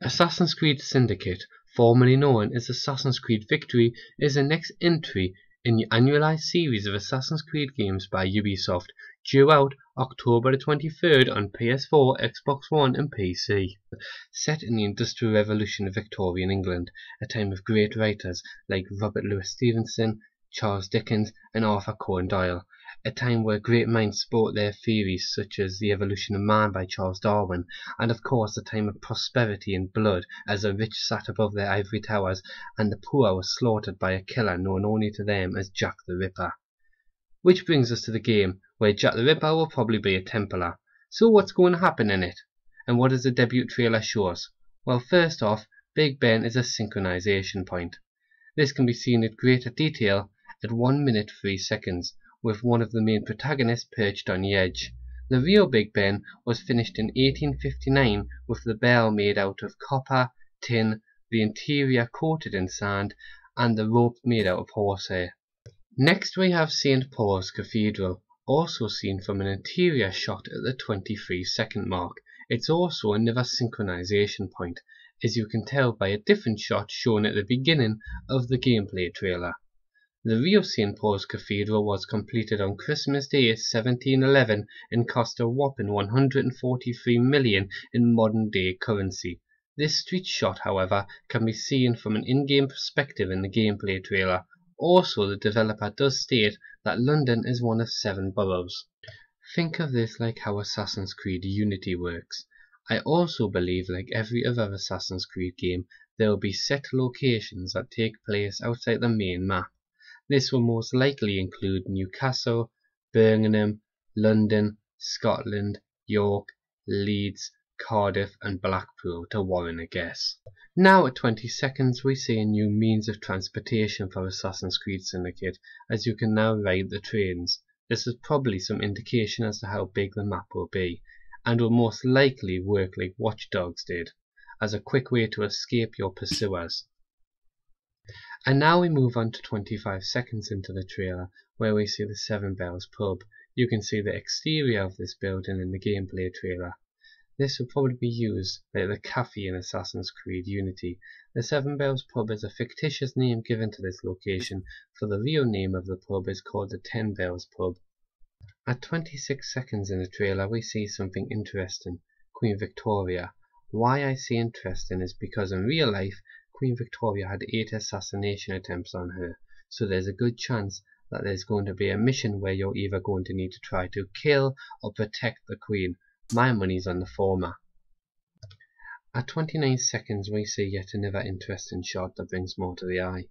Assassin's Creed Syndicate, formerly known as Assassin's Creed Victory, is the next entry in the annualized series of Assassin's Creed games by Ubisoft, due out October 23rd on PS4, Xbox One and PC. Set in the Industrial Revolution of Victorian England, a time of great writers like Robert Louis Stevenson, Charles Dickens and Arthur Conan Doyle, a time where great minds spoke their theories such as The Evolution of Man by Charles Darwin, and of course a time of prosperity and blood as the rich sat above their ivory towers and the poor were slaughtered by a killer known only to them as Jack the Ripper. Which brings us to the game, where Jack the Ripper will probably be a Templar. So what's going to happen in it? And what does the debut trailer show us? Well first off, Big Ben is a synchronization point. This can be seen in greater detail at 1 minute 3 seconds, with one of the main protagonists perched on the edge. The real Big Ben was finished in 1859 with the bell made out of copper, tin, the interior coated in sand, and the rope made out of horsehair. Next we have St. Paul's Cathedral, also seen from an interior shot at the 23 second mark. It's also another synchronization point, as you can tell by a different shot shown at the beginning of the gameplay trailer. The real St. Paul's Cathedral was completed on Christmas Day 1711 and cost a whopping 143 million in modern day currency. This street shot, however, can be seen from an in-game perspective in the gameplay trailer. Also, the developer does state that London is one of seven boroughs. Think of this like how Assassin's Creed Unity works. I also believe, like every other Assassin's Creed game, there will be set locations that take place outside the main map. This will most likely include Newcastle, Birmingham, London, Scotland, York, Leeds, Cardiff and Blackpool to warrant a guess. Now at 20 seconds we see a new means of transportation for Assassin's Creed Syndicate as you can now ride the trains. This is probably some indication as to how big the map will be and will most likely work like Watch Dogs did as a quick way to escape your pursuers. And now we move on to 25 seconds into the trailer where we see the Seven Bells pub. You can see the exterior of this building in the gameplay trailer. This will probably be used like the cafe in Assassin's Creed Unity. The Seven Bells pub is a fictitious name given to this location, for the real name of the pub is called the Ten Bells pub. At 26 seconds in the trailer we see something interesting, Queen Victoria. Why I say interesting is because in real life Queen Victoria had eight assassination attempts on her, so there's a good chance that there's going to be a mission where you're either going to need to try to kill or protect the Queen. My money's on the former. At 29 seconds we see yet another interesting shot that brings more to the eye.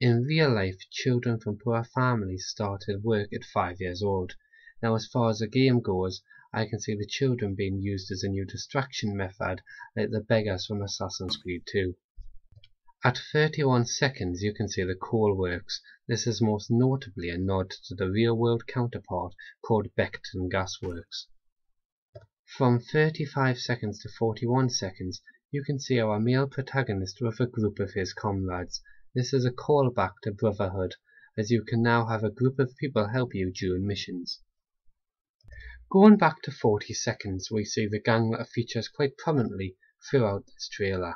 In real life, children from poor families started work at 5 years old. Now as far as the game goes, I can see the children being used as a new distraction method like the beggars from Assassin's Creed 2. At 31 seconds you can see the coal works. This is most notably a nod to the real-world counterpart called Beckton Gas Works. From 35 seconds to 41 seconds you can see our male protagonist with a group of his comrades. This is a callback to Brotherhood, as you can now have a group of people help you during missions. Going back to 40 seconds we see the gang that features quite prominently throughout this trailer.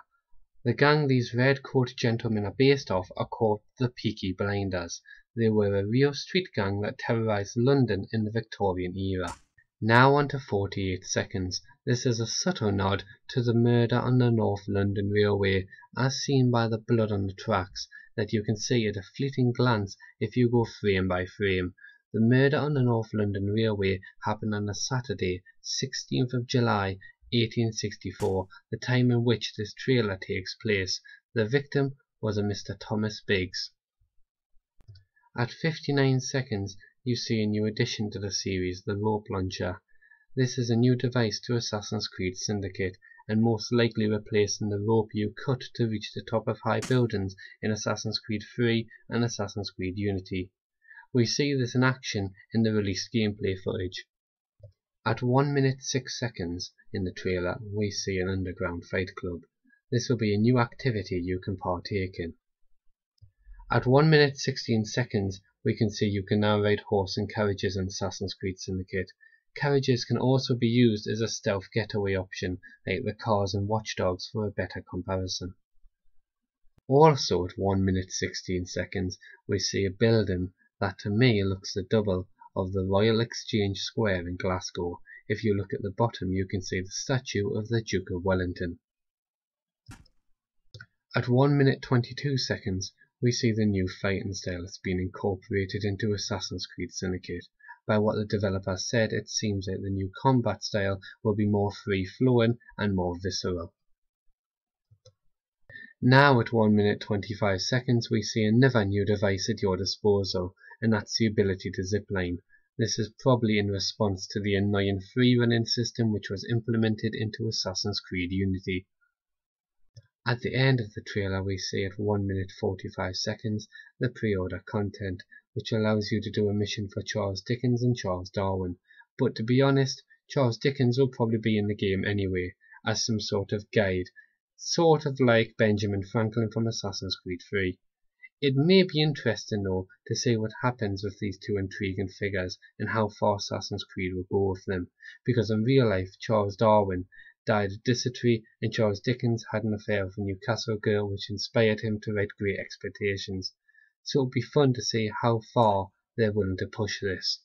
The gang these red-coated gentlemen are based off are called the Peaky Blinders. They were a real street gang that terrorized London in the Victorian era. Now on to 48 seconds. This is a subtle nod to the murder on the North London Railway, as seen by the blood on the tracks, that you can see at a fleeting glance if you go frame by frame. The murder on the North London Railway happened on a Saturday, 16th of July 1864, the time in which this trailer takes place. The victim was a Mr. Thomas Briggs. At 59 seconds you see a new addition to the series, the Rope Launcher. This is a new device to Assassin's Creed Syndicate, and most likely replacing the rope you cut to reach the top of high buildings in Assassin's Creed 3 and Assassin's Creed Unity. We see this in action in the released gameplay footage. At 1 minute 6 seconds in the trailer we see an underground fight club. This will be a new activity you can partake in. At 1 minute 16 seconds we can see you can now ride horse and carriages in Assassin's Creed Syndicate. Carriages can also be used as a stealth getaway option, like the cars in Watch Dogs for a better comparison. Also at 1 minute 16 seconds we see a building that to me looks the double of the Royal Exchange Square in Glasgow. If you look at the bottom you can see the statue of the Duke of Wellington. At 1 minute 22 seconds we see the new fighting style that's been incorporated into Assassin's Creed Syndicate. By what the developer said, it seems that the new combat style will be more free-flowing and more visceral. Now at 1 minute 25 seconds we see another new device at your disposal, and that's the ability to zipline. This is probably in response to the annoying free running system which was implemented into Assassin's Creed Unity. At the end of the trailer we see at 1 minute 45 seconds the pre-order content, which allows you to do a mission for Charles Dickens and Charles Darwin. But to be honest, Charles Dickens will probably be in the game anyway, as some sort of guide sort of like Benjamin Franklin from Assassin's Creed 3. It may be interesting though to see what happens with these two intriguing figures and how far Assassin's Creed will go with them, because in real life Charles Darwin died of dysentery and Charles Dickens had an affair with a Newcastle girl which inspired him to write Great Expectations. So it'll be fun to see how far they're willing to push this.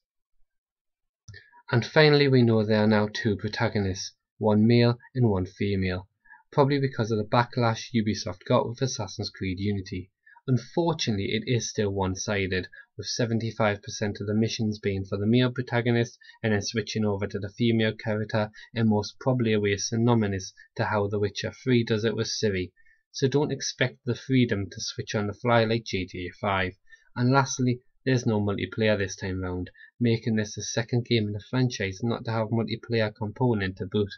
And finally we know there are now two protagonists, one male and one female probably because of the backlash Ubisoft got with Assassin's Creed Unity. Unfortunately, it is still one-sided, with 75% of the missions being for the male protagonist and then switching over to the female character and most probably a way synonymous to how The Witcher 3 does it with Ciri, so don't expect the freedom to switch on the fly like GTA 5. And lastly, there's no multiplayer this time round, making this the second game in the franchise not to have multiplayer component to boot.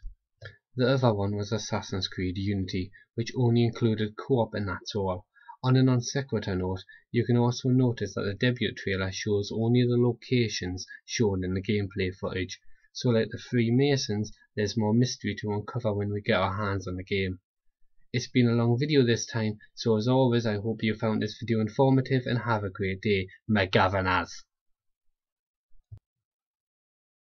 The other one was Assassin's Creed Unity, which only included co-op and that's all. On a non sequitur note, you can also notice that the debut trailer shows only the locations shown in the gameplay footage, so like the Freemasons, there's more mystery to uncover when we get our hands on the game. It's been a long video this time, so as always I hope you found this video informative and have a great day, my governors!